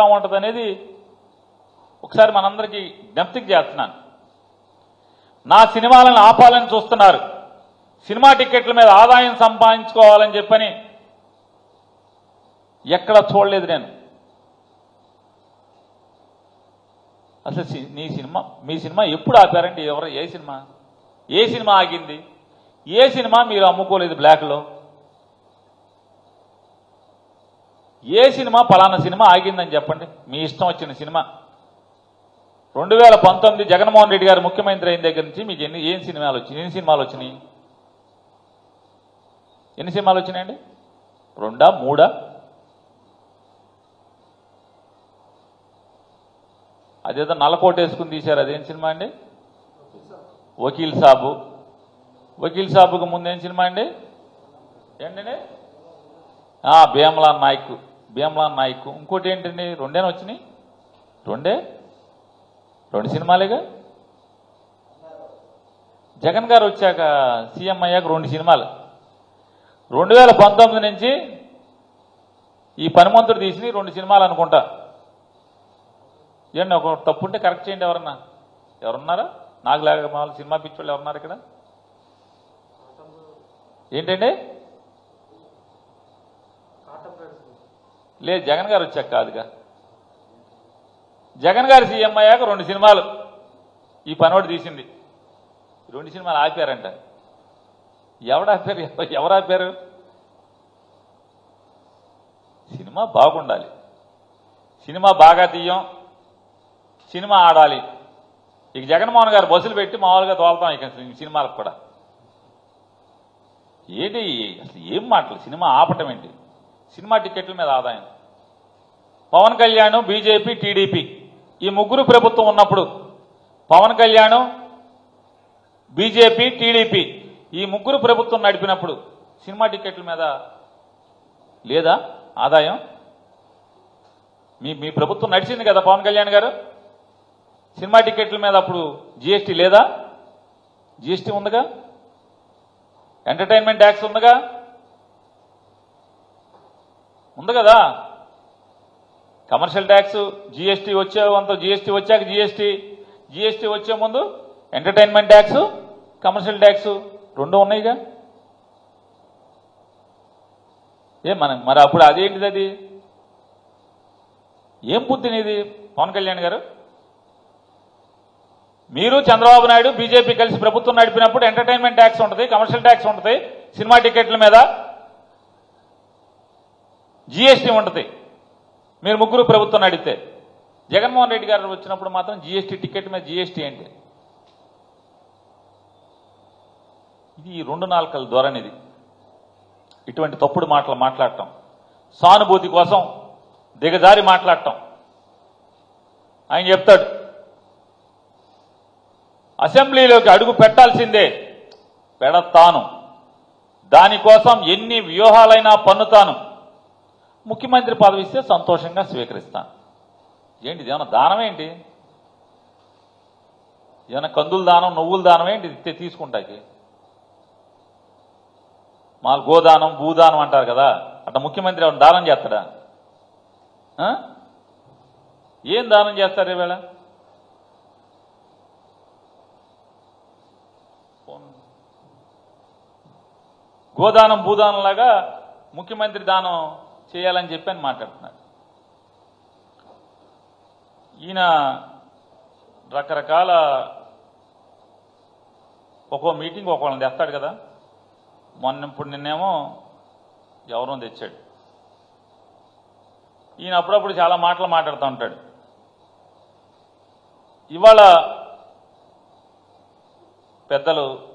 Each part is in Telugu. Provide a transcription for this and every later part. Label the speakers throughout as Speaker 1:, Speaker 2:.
Speaker 1: జరుగుతూ ఉంటుంది అనేది ఒకసారి మనందరికీ జ్ఞప్తికి చేస్తున్నాను. నా సినిమాలను ఆపాలని చూస్తున్నారు. సినిమా టికెట్ల మీద ఆదాయం సంపాదించుకోవాలని చెప్పని ఎక్కడ చూడలేదు నేను. అసలు నీ సినిమా మీ సినిమా ఎప్పుడు ఆపారండి? ఎవరు ఏ సినిమా? ఏ సినిమా ఆగింది? ఏ సినిమా మీరు అమ్ముకోలేదు బ్లాక్లో? ఏ సినిమా పలానా సినిమా ఆగిందని చెప్పండి. మీ ఇష్టం వచ్చిన సినిమా. రెండు వేల పంతొమ్మిది జగన్మోహన్ రెడ్డి గారు ముఖ్యమంత్రి అయిన దగ్గర నుంచి మీకు ఎన్ని ఏం సినిమాలు వచ్చినాయి ఎన్ని సినిమాలు వచ్చినాయి? ఎన్ని సినిమాలు వచ్చినాయండి? రెండా మూడా? అదేదో నల్లకోట వేసుకుని తీశారు. అదేం సినిమా అండి? వకీల్ సాబు. వకీల్ సాబుకు ముందు ఏం సినిమా అండి? ఏంటండి? భీమలా నాయక్. భీమ్లా నాయక్. ఇంకోటి ఏంటండి? రెండేనా వచ్చినాయి? రెండే? రెండు సినిమాలేగా? జగన్ గారు వచ్చాక సీఎం అయ్యాక రెండు సినిమాలు. రెండు వేల పంతొమ్మిది నుంచి ఈ పనిమంతుడు తీసి రెండు సినిమాలు అనుకుంటా. ఏండి ఒక తప్పు ఉంటే కరెక్ట్ చేయండి ఎవరన్నా. ఎవరున్నారా? నాకు లేక మామూలు సినిమా పిచ్చోళ్ళు ఎవరున్నారు ఇక్కడ? ఏంటండి? లేదు జగన్ గారు వచ్చాక కాదుగా. జగన్ గారు సీఎం అయ్యాక రెండు సినిమాలు ఈ పనోడు తీసింది. రెండు సినిమాలు ఆపారంట. ఎవడు ఆపారు? ఎవరు ఆపారు? సినిమా బాగుండాలి. సినిమా బాగా తీయం. సినిమా ఆడాలి. ఇక జగన్మోహన్ గారు బస్సులు పెట్టి మామూలుగా తోలుతాం ఇక సినిమాలకు కూడా. ఏంటి అసలు ఏం మాటలు? సినిమా ఆపటం ఏంటి? సినిమా టికెట్ల మీద ఆదాయం. పవన్ కళ్యాణ్ బీజేపీ టీడీపీ ఈ ముగ్గురు ప్రభుత్వం ఉన్నప్పుడు పవన్ కళ్యాణ్ బీజేపీ టీడీపీ ఈ ముగ్గురు ప్రభుత్వం నడిపినప్పుడు సినిమా టికెట్ల మీద లేదా ఆదాయం? మీ మీ ప్రభుత్వం నడిచింది కదా పవన్ కళ్యాణ్ గారు? సినిమా టికెట్ల మీద అప్పుడు జిఎస్టీ లేదా? జిఎస్టీ ఉందిగా? ఎంటర్టైన్మెంట్ ట్యాక్స్ ఉందిగా? ఉంది కదా? కమర్షియల్ ట్యాక్స్ జిఎస్టీ వచ్చే అంత జీఎస్టీ వచ్చాక జిఎస్టీ జిఎస్టీ వచ్చే ముందు ఎంటర్టైన్మెంట్ ట్యాక్స్ కమర్షియల్ ట్యాక్స్ రెండు ఉన్నాయిగా. ఏ మనం మరి అప్పుడు అదేంటిది అది? ఏం బుద్ధి పవన్ కళ్యాణ్ గారు? మీరు చంద్రబాబు నాయుడు బీజేపీ కలిసి ప్రభుత్వం నడిపినప్పుడు ఎంటర్టైన్మెంట్ ట్యాక్స్ ఉంటుంది కమర్షియల్ ట్యాక్స్ ఉంటుంది సినిమా టికెట్ల మీద జిఎస్టీ ఉంటుంది. మీరు ముగ్గురు ప్రభుత్వం అడిగితే. జగన్మోహన్ రెడ్డి గారు వచ్చినప్పుడు మాత్రం జిఎస్టీ టికెట్ మీద జిఎస్టీ ఏంటి? ఇది రెండు నాలుకల ధోరణిది. ఇటువంటి తప్పుడు మాటలు మాట్లాడటం. సానుభూతి కోసం దిగజారి మాట్లాడటం. ఆయన చెప్తాడు. అసెంబ్లీలోకి అడుగు పెట్టాల్సిందే. పెడతాను. దానికోసం ఎన్ని వ్యూహాలైనా పన్నుతాను. ముఖ్యమంత్రి పదవి ఇస్తే సంతోషంగా స్వీకరిస్తాను ఏంటి ఏమైనా దానం ఏంటి? ఏమైనా కందుల దానం నువ్వుల దానం ఏంటి? ఇది తీసుకుంటాకి. మా గోదానం భూదానం అంటారు కదా. అట్లా ముఖ్యమంత్రి ఏమైనా దానం చేస్తాడా? ఆ? ఏం దానం చేస్తారు ఈవేళ? గోదానం భూదానం లాగా ముఖ్యమంత్రి దానం చేయాలని చెప్పి అని మాట్లాడుతున్నారు. ఈయన రకరకాల ఒక్కో మీటింగ్ ఒక్కొక్కళ్ళని తెస్తాడు కదా. మొన్న ఇప్పుడు నిన్నేమో ఎవరో తెచ్చాడు. ఈయన అప్పుడప్పుడు చాలా మాటలు మాట్లాడుతూ ఉంటాడు. ఇవాళ పెద్దలు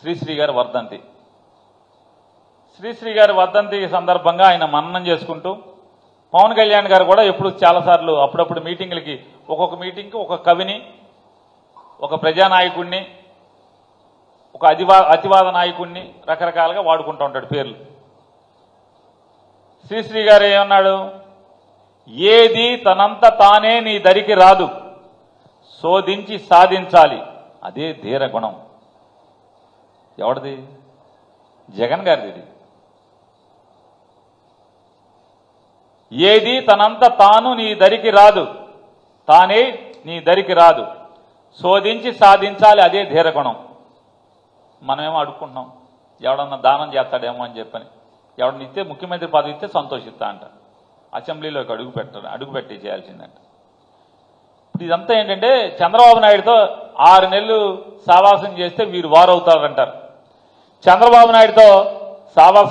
Speaker 1: శ్రీశ్రీ గారి వర్ధంతి. శ్రీశ్రీ గారి వర్ధంతి సందర్భంగా ఆయన మన్ననం చేసుకుంటూ పవన్ కళ్యాణ్ గారు కూడా ఎప్పుడు చాలాసార్లు అప్పుడప్పుడు మీటింగులకి ఒక్కొక్క మీటింగ్కి ఒక కవిని ఒక ప్రజానాయకుడిని ఒక అతివా అతివాద నాయకుడిని రకరకాలుగా వాడుకుంటూ ఉంటాడు పేర్లు. శ్రీశ్రీ గారు ఏమన్నాడు? ఏది తనంత తానే నీ దరికి రాదు. శోధించి సాధించాలి. అదే ధీర గుణం. ఎవరిది జగన్ గారిది ఏది తనంత తాను నీ దరికి రాదు. తానే నీ దరికి రాదు. శోధించి సాధించాలి అదే ధీరగుణం. మనమేమో అడుక్కుంటున్నాం. ఎవడన్నా దానం చేస్తాడేమో అని చెప్పని. ఎవడన్నా ఇస్తే ముఖ్యమంత్రి పదవి ఇస్తే సంతోషిస్తా అంట. అసెంబ్లీలోకి అడుగు పెట్టరు అడుగు పెట్టి చేయాల్సిందంట. ఇప్పుడు ఇదంతా ఏంటంటే చంద్రబాబు నాయుడుతో ఆరు నెలలు సావాసం చేస్తే వీరు వారవుతారంటారు. చంద్రబాబు నాయుడుతో సావాసం